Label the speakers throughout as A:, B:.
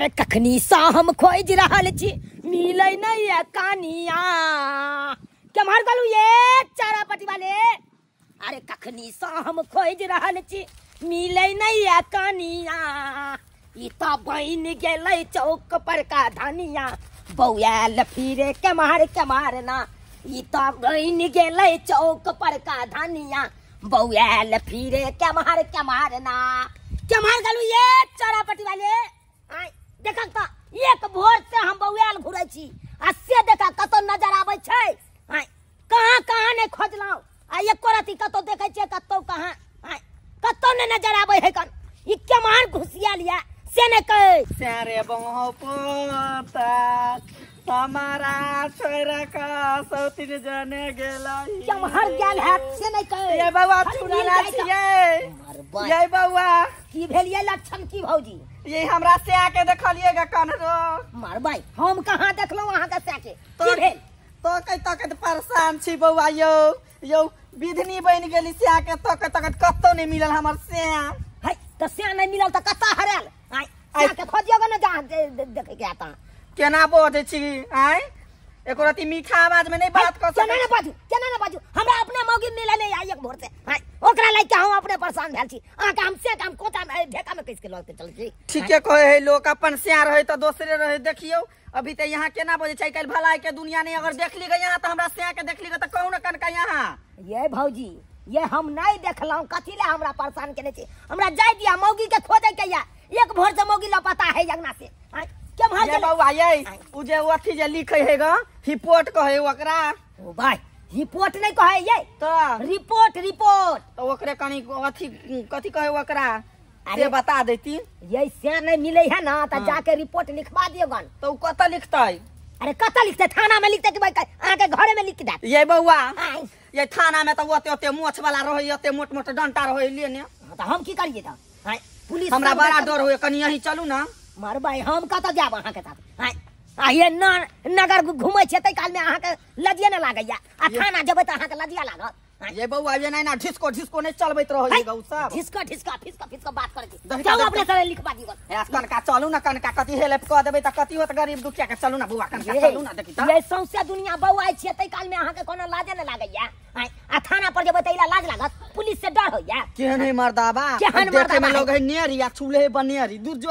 A: अरे कखनी सा हम खोज रहल छी। मिलै नहीं है कानिया। केम्हर गलू ये चारा पट्टी वाले? अरे कखनी सा हम खोज रहल छी। मिलै नहीं है कानिया। ई तो बन गेलै चौक पर का धनिया। बौआल फिरे केम्हर केम्हर ना। ई तो बन गेलै चौक पर का धनिया। बौआल फिरे केम्हर केम्हर ना। केम्हर गलू ये चारा पट्टी वाले देखा एक भोर से हम बौआल घुरै छी आ से देखा कतौ नज़र आबै छै। कहाँ कहाँ ने खोजलौ? आ एको रति कतौ देखै छियै कतौ कहाँ? कतौ ने नज़र आबै है कन। ई घुसिया लिया से ने कहे।
B: बहो पोता हमारा छोरा का सौतीन जने गेला।
A: केम्हर गेल है से ने कहे।
B: ये छियै। ये बउआ
A: की भेल ये लक्षण की भौजी?
B: ये हमरा से आके देखलिएगा कनरो
A: भाई हम कहाँ देखलौ वहाँ का साके आके
B: तो
A: भेल?
B: तो कह तकत परेशान छी बौआ यौ। यौ विधनी बन गेली से आके तकत तकत कतौ नहीं मिलल हमर से
A: है तो से नहीं मिलल तो कता हरल आय
B: आके
A: खोजियो खोजियोगे जा जहाँ देखे के आता
B: केना बोझ छी आय एको रति मीठा आवाज़ में नहीं बात कर
A: केना ना बाजू केना ना बाजू। हमरा अपने मौगी मिले नहीं आई एक भोर से। हाय ओकरा लइके हम अपने परेशान भेल छी। अहाँ के हम से काम कोचा में ढेका में कैस के के चल छी?
B: ठीके कहे है लोग अपन स्या रहे तो दूसरे रहे देखियो। अभी तो यहाँ केना बजे छै? कल भलाई के दुनिया नहीं अगर देख लीगा यहाँ तो हमरा स्या के देख लीगा तो कहू न कनका यहाँ।
A: ये भौजी ये हम नहीं देखलौं कथी ले हमरा परेशान केने छी? हमरा जाय दिया मौगी के खोजे के या एक भोर से मौगी लपता है यंगना से।
B: ये बउआ ये उ जे अथी जे लिखे रिपोर्ट कहे ओकरा।
A: ओ भाई रिपोर्ट नहीं कहे ये।
B: तो?
A: रिपोर्ट रिपोर्ट
B: तो ओकरे कनी अथी कथी कहे ओकरा?
A: अरे-
B: बता देती।
A: ये से नहीं मिले है ना तो
B: हाँ।
A: जाके रिपोर्ट लिखवा दियो गन।
B: तो कत लिखतै?
A: अरे कतऽ लिखते? थाना में लिखते कि भाई अहाँ के घरे में लिख देत?
B: ये बउआ ये थाना में तो ओते ओते मोछ वाला रहे ओते मोट मोट डंटा रहे लेने
A: हाँ, तो हम की करिए तो पुलिस
B: हमरा बड़ा डर होए कनी यहीं चलू ना।
A: मर भाई हम कतऽ जाब अहाँ के साथ? हाय आ ये न नगर घूमै छै तै काल में अहाँ के लजिए न लागैया। आ थाना जेबै तऽ अहाँ के लजिया लागत।
B: ये बउआ ये ना ढिसको ढिसको नहीं चलबैत रहे ग उ सब।
A: ठिसका ठिसका फिसका फिसका बात करे छी।
B: का
A: अपने सारे लिखवा दियो।
B: हे कनका चलू ना कनका कथी हेल्प कऽ देबै तऽ कथी होत? गरीब दुखिया के चलू ना बुआ कनका
A: ये
B: चलू ना देखी तऽ।
A: ये सौंसे दुनिया बौआइ छियै तै काल में अहाँ के कोनो लाजे न लागैया। आ थाना पर जेबै तऽ इला लाज लागत पुलिस से डर होइया।
B: केहन है मर्दाबा?
A: केहन मर्दाबा?
B: लोग है नेरी आ छुले है बनेरी दूर जो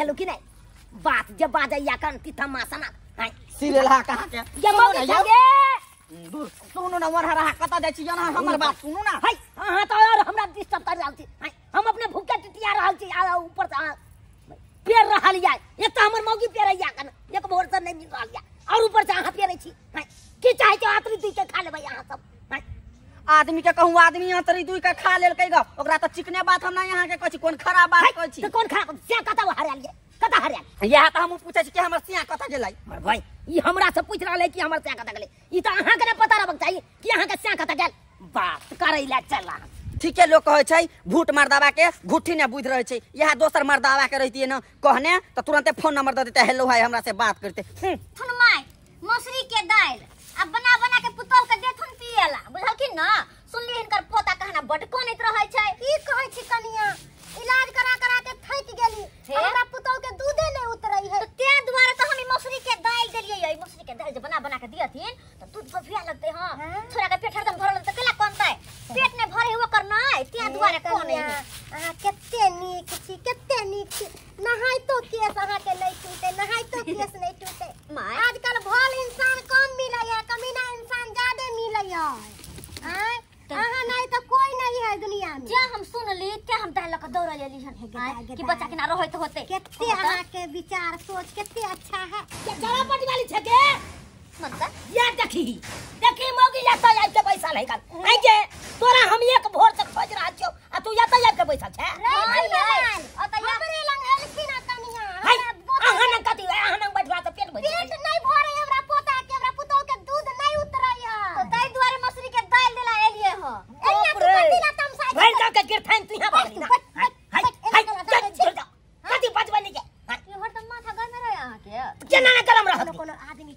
A: गेलू कि नहीं बात जब बाजैया कन तिथा मासना हाय
B: सिरेला कहाँ के
A: ये
B: सुनू
A: मौके
B: ना यौ।
A: जागे
B: ना वर हरा कतऽ जाइ छी जना हमर बात सुनू ना
A: हाय अहाँ तो और हमरा डिस्टर्ब कर रहल छी हाय हम अपने भूखे टिटिया रहल छी आ ऊपर से पेर रहल या एक तो हमर मौगी पेरैया कन एक भोर से नहीं मिल रहल या और ऊपर से अहाँ पेरै छी हाय की चाहे के आतरी दी के खा लेबै अहाँ सब
B: आदमी के कहूँ आदमी यहाँ तरी दुई के खा लेल ग ओकरा तो चिकने बात हम ना यहाँ के कहै कोन खराब बात कहै छी?
A: तो कौन खराब से कतौ हराल ये? कतौ हराल
B: इएह तऽ हमहूँ पूछै छी कि हमर सिया कतऽ गेलै?
A: मर भाई ई हमरा से पूछ रहल है कि हमर से कतौ गेलै। ई तो अहाँ के ना पता रहबाक चाहिए कि अहाँ के से कतौ गेल। बात करै ला चल रहा
B: ठीके लोग कहै छै भूट मर्दावा के घुट्ठी ने बुझ रहे छै। इएह दोसर मर्दावा के रहितियै न। कहने तऽ तुरंते फ़ोन नंबर दऽ देते हेलो भाई हमरा से बात करते।
C: मौसरी के दाल अब बना बना के पुतौल पियला बुझलखिन ना? सुनली हिनकर पोता कहना बड कोनैत रहै छै।
D: की कहै छी कनिया? इलाज करा करा के थक गेली। हमरा पुतौ के दूधे नै उतरै है।
C: तो ते दुआरे त हम मौसरी के दाल देलियै मौसरी के दाल जे बना बना के दियथिन त दूध बफिया लगतै हाँ
D: हाँ?
C: छोरा के पेट हरदम भरल त केला कोनतै पेट ने भरे हुआ करना ते दुआरे कोनै
D: कनिया अहाँ केते नीक छी केते नीक छी नहाय तो केस अहाँ के नहीं टूटे नहाय तो केस नहीं टूटे
C: माय
D: आजकल भल इंसान कम मिलै है कमीना इंसान ज़्यादा मिलै है आय
C: तो-
D: अहाँ नहीं तो कोई नहीं है दुनिया में
C: जे हम सुनली के हम दाल लक दौड़ लेली हन
D: हे
C: कि बच्चा के ना रहत होते।
D: केते अहाँ के विचार सोच केते अच्छा है।
A: चला पट वाली छके के
C: मतलब?
A: या देखी देखी मोगी या तो आई के बैसल है कल आई जे तोरा हम एक भोर से खोज रहा छियो आ तू या तो आई के बैसल छै
C: हाय, हाय। अतः
D: हमरे लंग एलखिन आ कनिया
A: हाय
D: हमरा बोतल
A: अहाँ न कथी अहाँ न बैठला त पेट भरि
D: पेट नहीं भरे हमरा पोता के हमरा पुतौ के दूध नहीं उतरै
C: तो
D: है
C: ताई दुआरे मौसरी के दाल देला एलिए हो
D: एन्ने तू
A: रे।
D: कथी ला तमसा
A: भरि गाँव के कीर्तन तू यहाँ बाबरी ना
D: बैठ,
A: हाय
D: बैठ,
A: हाय
D: बैठ,
A: हाय
D: एना गला
A: चल
D: दाबे छै।
A: चल जाओ कथी बजबै नहीं के हाय,
C: ये हरदम माथा गंदा रहे अहाँ के
A: केना न करम
D: कोनो
A: रहत
D: कोनो आदमी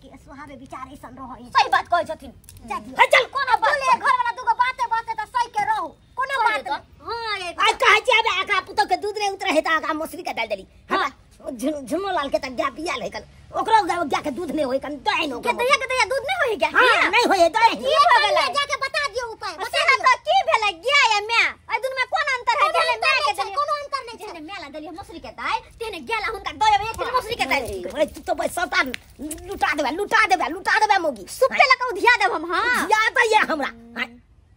D: के विचार ऐसन रहै
C: सही बात कहै छथिन।
D: जाति
A: हाय चल। कोन
D: अब बोले घर वाला दूगो बाते बाते त सही के रहू। कोनो बात
C: हाँ?
A: आइ कहै छी अबे आका पुतो के दूध रे उतरे है त आका मौसरी के डाल देली।
C: हाँ।
E: झुन- झुनो लाल के तक गाय पियाल है कल ओकरो गाय गाय के दूध नहीं होई कन। दही नो
C: के दैया के दैया दूध नहीं होई क्या
E: हाँ नहीं होई दही
C: की हो गेलै
D: जाके बता दियो उपाय बता
C: सेना
D: दियो।
C: तो की भेलै गाय या माय? एहि दुन में कोन अंतर है गेले माय के
D: कोनो अंतर
C: देलिए मौसरी के दाय तेने गेला हुनका दय एक किलो मौसरी के दाय
E: अरे तू तो बस सता लुटा देबे लुटा देबे लुटा देबे मोगी।
C: सुप्पे लका उधिया देब हम हाँ।
E: याद है हमरा।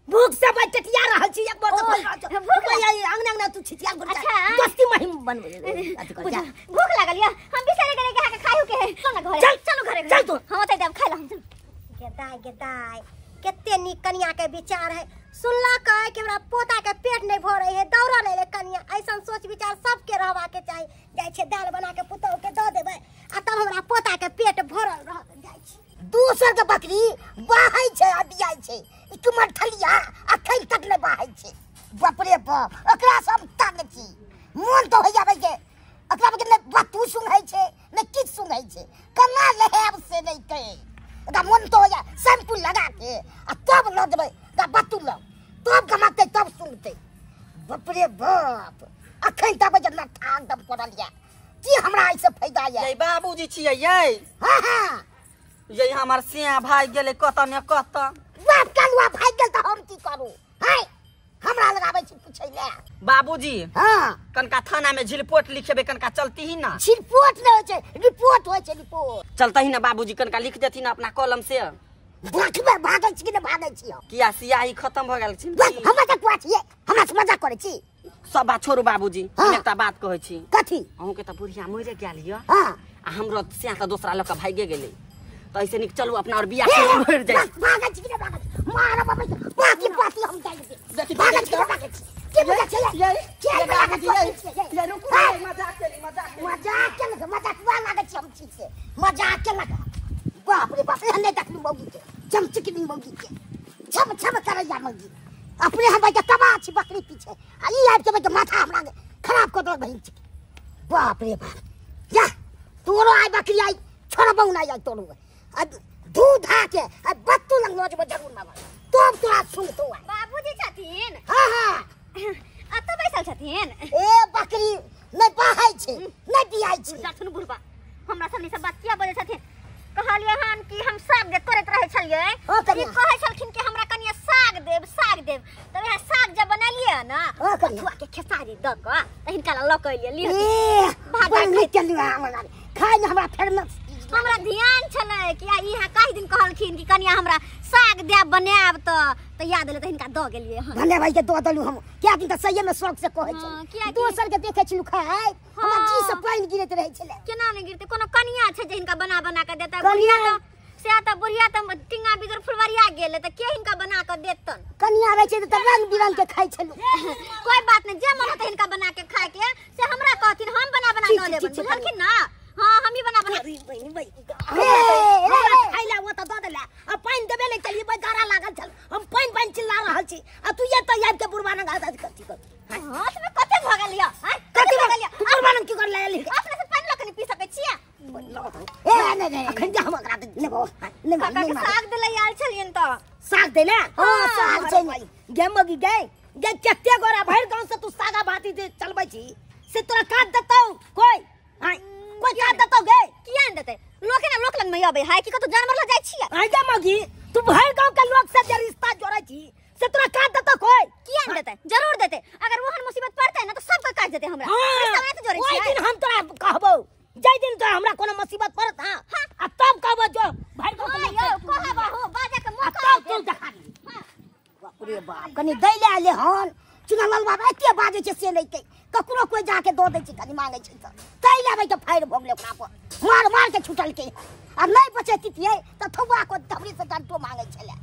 E: भूख से मैं टटिया रहल छी एक बार तो
C: भूख
E: भूख अंगना अंगना तू छिटिया गुड़
C: अच्छा।
E: दोस्ती महिम बनबे। अथी कर जा।
C: भूख लागल या। हम बिचारे गले के खायु के है। चल घरे।
E: चल,
C: चलो घरे
E: चल तू।
C: हम ओतै देब खाइला हम चल।
D: गेदाय गेदाय। केते नीक कनिया के विचार है। सुनला कहे कि हमरा पोता के पेट नहीं भरे है दौड़ा ले कनिया ऐसा सोच विचार सबके रहवा के चाही। जाय छै दाल बना के पुतौ के देबै, आ तब हमरा पोता के पेट भरल रह छै।
E: दूसर के बकरी बाहै छै आ बियाइ छै। तक छै। बाप रे बाप सब ताक छी। मोन तो होइया भाई के ओकरा बके नै बातू सुनै छै नै छै। लहेब से नै कहे। मोन तो शैम्पू लगा के आ तब ल ओकरा बातू ल तब कमाते तब सुनते रे बाप। अखन तक बजे ना ठाक दम पड़ल या की हमरा ऐसे फ़ायदा या?
B: ये बाबूजी छियै ये
E: हाँ हाँ।
B: ये हमर सिया भाग गेलै कतऽ ने कतऽ।
E: बाप कलुआ भाग गेल तऽ हम की करू? हाय हमरा लगाबै छी पूछै ले।
B: बाबूजी
E: हाँ।
B: कनका थाना में झिलपोट लिखेबे कनका चलती ही ना।
E: रिपोर्ट नहीं होइ छै रिपोर्ट होइ छै रिपोर्ट।
B: चलता ही ना बाबूजी कनका लिख देथिन अपना कलम से
E: देखबै भागै छी कि नहि भागै छी
B: किया सियाही खत्म भऽ गेल छै
E: हमरा तऽ कुआ छियै हमरा से मज़ाक करै छी
B: सब बात छोड़ू बाबूजी हम
E: हाँ।
B: एकटा बात कहै छी
E: कथी
B: अहूँके तऽ बुढ़िया मरि गेल यऽ
E: हाँ
B: आ हमरो सिया तऽ दोसरा लऽ कऽ भागे गेलै तऽ ऐसे नीक चलू अपना और बियाह के मरि जाए
E: बस भागै छी कि नहि भागै छी मारब बाबा बाकी बाकी हम जाइ छी
B: देखी,
E: भागै
B: देखी,
E: छी कि भागै छी की बुझै छै ये के
B: ये बाबूजी, ये-
E: ये
B: ये रुकू,
E: हाँ?
B: ये मज़ाक केली, मज़ाक।
E: मज़ाक केलक मज़ाक हुआ लागै छै हम ठीक से मज़ाक केलक बाप रे बाप एहन नहि देखलू मौगी के चमचक चमचकनी मौगी के। छम छम जा मौगी। अपने हम के तबाह छी बकरी पीछे। आ ई आबि के भाई माथा हमरा खराब कर दो बहिन छी बाप रे बाप। जा, तोरो आई बकरी आई छोड़बौ ना आई तोरो। आ दूध आ के आ बत्तू लग लो जब ज़रूर ना तब तोरा सुनतो आई
C: बाबूजी छथिन
E: हाँ हाँ
C: अतऽ बैसल छथिन
E: ए बकरी नहीं बहाई छै नहीं बियाई छै
C: जाथुन बुढ़बा हमरा सनी से बात किया बोले छथिन कहलिए हन कि हम साग दे करैत रहे छलिए
E: हाँ,
C: ई
E: कनिया।
C: कहै छलखिन कि हमरा कनिया साग देब साग देब तब वएह साग जब बनलिए ना
E: हाँ, कनिया।
C: बथुआ के खेसारी द क त हिनका लिअ
E: ए
C: भागा
E: बड़ नहीं चलियो हमरा खाइ में हमरा फेर
C: हमरा ध्यान छलै कि आ इहा कई दिन कहलखिन कि कनिया हमरा साग देब बनायब त त याद एलै त हिनका द गेलिए हन
E: धन्य भाई के दो दलू हम क्या दिन त सही में शौक से कहै छै
C: किया कि-
E: दोसर के देखे छी खाय हमरा। जी से पानी गिरत रहे छले
C: केना नहीं गिरते कोनो कनिया छै जे हिनका बना बना के देता
E: कनिया?
C: त से त बुढ़िया त टिंगा बिगर फुलवरिया गेल त के हिनका बना के देतन?
E: कनिया रहे छै त रंग बिरंग के खाइ छलू
C: कोई बात नहीं जे मन होते हिनका बना के खाए के से हमरा कहथिन हम बना बना
E: छै,
C: देबन बुझलखिन ना? हाँ हम ही बना बना
E: खाइ ला वो त दो देला आ पानी देबे ले चलिए बड़ गारा लागल छल। हम पानी पानी चिल्ला रहल छी आ तू ये त याद के बुढ़वा न
C: काका के साग देले आयल छलियन त।
E: साग देले? हाँ
C: हाँ,
E: साग छै गे मगी गे गे कते गोरा भर गाँव से तू सागा भाती दे चलबै छी से तोरा काट देतौ। कोई? हाय कोई काट देतौ गे?
C: किया न देते? लोके ना लोक लग में अबे। है कि कतो जानवर ल जाय छियै?
E: आय गे मगी तू भर गाँव के लोग से जे रिश्ता चुनालाल बाबा एते बाजे छे से लेके ककरो कोई जाके दो दे छे, कनी माँगै छे त तै लेबे तऽ फाइर भोगले ओकरा पर। मार मार के छुटल के आ नै बचे बचेती तियै त थौवा को धबरीसँ डन्टो माँगै छलै।